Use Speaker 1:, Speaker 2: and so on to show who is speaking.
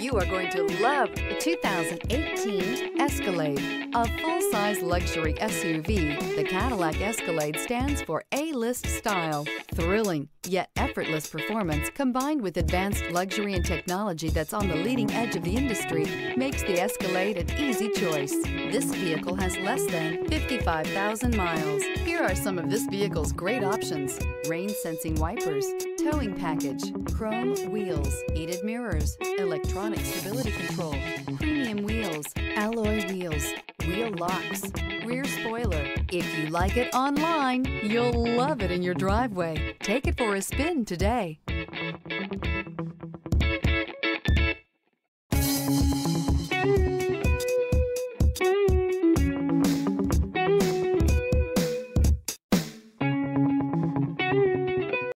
Speaker 1: You are going to love the 2018 Escalade. A full-size luxury SUV, the Cadillac Escalade stands for A-list style. Thrilling, yet effortless performance combined with advanced luxury and technology that's on the leading edge of the industry makes the Escalade an easy choice. This vehicle has less than 55,000 miles. Here are some of this vehicle's great options. Rain sensing wipers, towing package, chrome wheels, heated mirrors, electronic stability control, premium wheels, alloy wheels, wheel locks, rear spoiler. If you like it online, you'll love it in your driveway. Take it for a spin today.